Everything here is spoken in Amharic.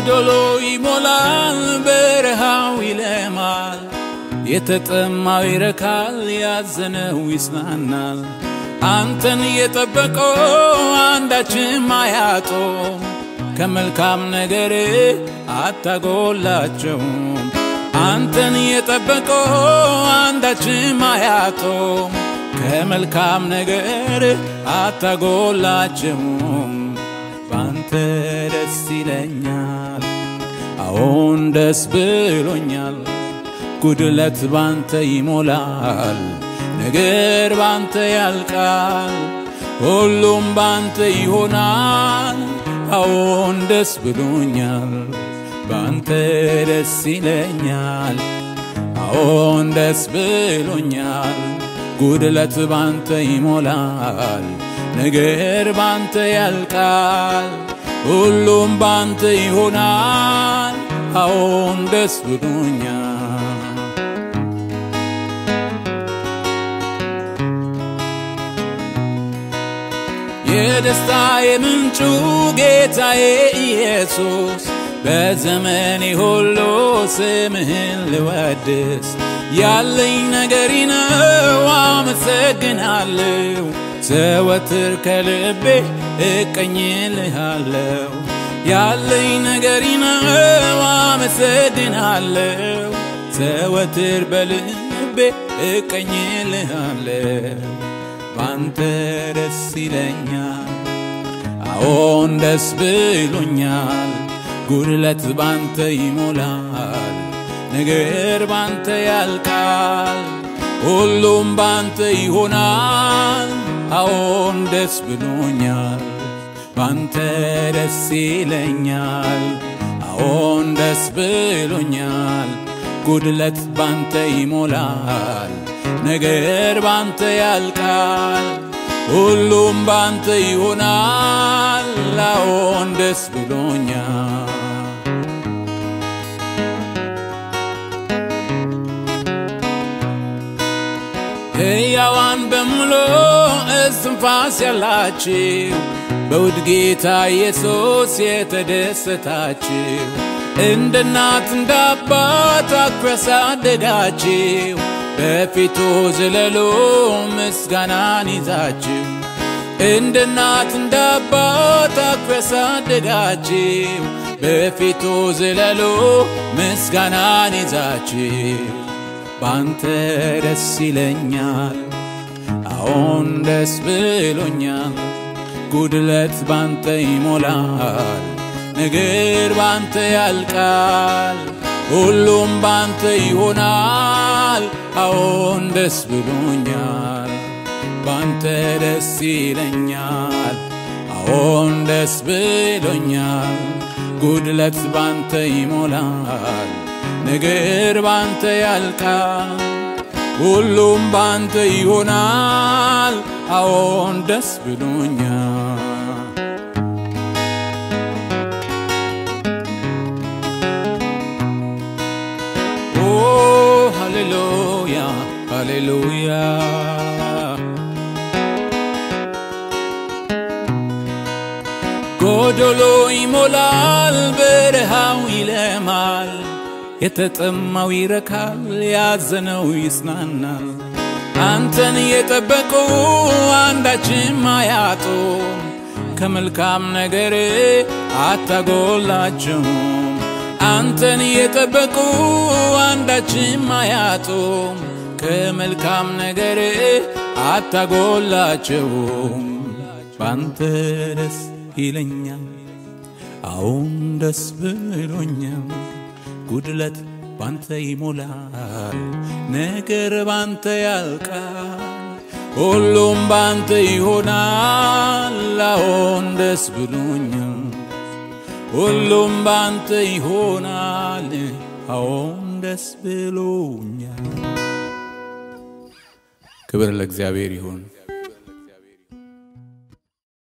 ጎዶሎ ይሞላል፣ በረሃው ይለማል፣ የተጠማው ይረካል፣ ያዘነው ይጽናናል። አንተን የጠበቀው አንዳችም አያጦም፣ ከመልካም ነገር አታጎላቸውም። አንተን የጠበቀው አንዳችም አያጦም፣ ከመልካም ነገር አታጎላቸውም። ባንተ ደስ ይለኛል፣ አዎን ደስ ብሎኛል። ጉድለት ባንተ ይሞላል፣ ነገር ባንተ ያልቃል፣ ሁሉም ባንተ ይሆናል። አዎን ደስ ብሎኛል፣ ባንተ ደስ ይለኛል። አዎን ደስ ብሎኛል፣ ጉድለት ባንተ ይሞላል፣ ነገር ባንተ ያልቃል፣ ሁሉም ባንተ ይሆናል። አዎን ደስ ብሎኛል። የደስታ የምንጩ ጌታዬ ኢየሱስ በዘመኔ ሁሉ ስምህን ልወድስ ያለኝ ነገሪ ነው አመሰግናለሁ። ዘወትር ከልቤ እቀኝልሃለሁ። ያለኝ ነገሪ ነው አመሰግናለሁ። ዘወትር በልቤ እቀኝልሃለሁ። ባንተ ደስ ይለኛል፣ አዎን ደስ ብሎኛል። ጉድለት ባንተ ይሞላል፣ ነገር ባንተ ያልቃል፣ ሁሉም ባንተ ይሆናል። አዎን ደስ ብሎኛል፣ ባንተ ደስ ይለኛል። አዎን ደስ ብሎኛል፣ ጉድለት ባንተ ይሞላል ነገር ባንተ ያልቃል፣ ሁሉም ባንተ ይሆናል። አዎን ደስ ብሎኛል። ሕያዋን በሙሉ እስትንፋስ ያላችሁ በውድ ጌታ ኢየሱስ የተደሰታችሁ እንደ እናት እንደ አባት አቅፎ ያሳደጋችሁ በፊቱ ዝለሉ ምስጋናን ይዛችሁ እንደ እናት እንደ አባት አቅፎ ያሳደጋችሁ በፊቱ ዝለሉ ምስጋናን ይዛችሁ ባንተ ደስ ይለኛል፣ አዎን ደስ ብሎኛል። ጉድለት ባንተ ይሞላል፣ ነገር ባንተ ያልቃል፣ ሁሉም ባንተ ይሆናል። አዎን ደስ ብሎኛል፣ ባንተ ደስ ይለኛል። አዎን ደስ ብሎኛል፣ ጉድለት ባንተ ይሞላል፣ ነገር ባንተ ያልቃል፣ ሁሉም ባንተ ይሆናል። አዎን ደስ ብሎኛል። ሃሌሉያ ሃሌሉያ ጎዶሎ ይሞላል፣ በረሃው ይለማል፣ የተጠማው ይረካል፣ ያዘነው ይጽናናል። አንተን የጠበቁ አንዳችም አያጡም፣ ከመልካም ነገር አታጎላቸውም። አንተን የጠበቁ አንዳችም አያጡም፣ ከመልካም ነገር አታጎላቸውም። ባንተ ደስ ይለኛል፣ አዎን ደስ ብሎኛል። ጉድለት ባንተ ይሞላል፣ ነገር ባንተ ያልቃል፣ ሁሉም ባንተ ይሆናል። አዎን ደስ ብሎኛል፣ ሁሉም ባንተ ይሆናል። አዎን ደስ ብሎኛል። ክብር ለእግዚአብሔር ይሁን።